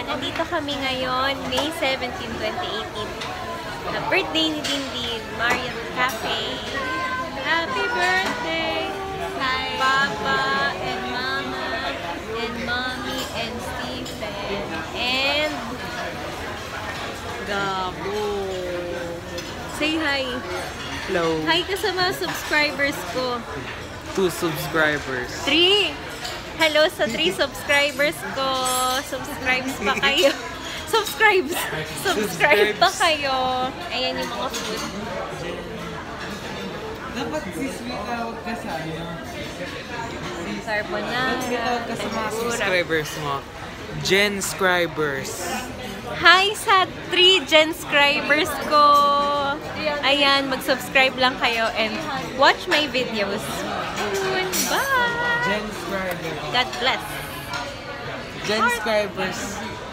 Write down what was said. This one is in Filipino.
Nandito kami ngayon, May 17, 2018. Na birthday ni Dindin, Marian Cafe. Happy birthday! Hi, Papa and Mama and Mommy and Stephen and Gabo. Say hi. Hello. Hi ka sa mga subscribers ko. Two subscribers. Three! Hello sa three subscribers ko. Subscribes pa kayo. Subscribes! Subscribe pa kayo. Ayan yung mga food. Dapat si Sweet tawag ka sa ano. Carbonara. Tawag ka sa mga subscribers mo. Gen subscribers. Hi sa three Gen subscribers ko. Ayan, mag-subscribe lang kayo and watch my videos. God bless. Gen subscribers.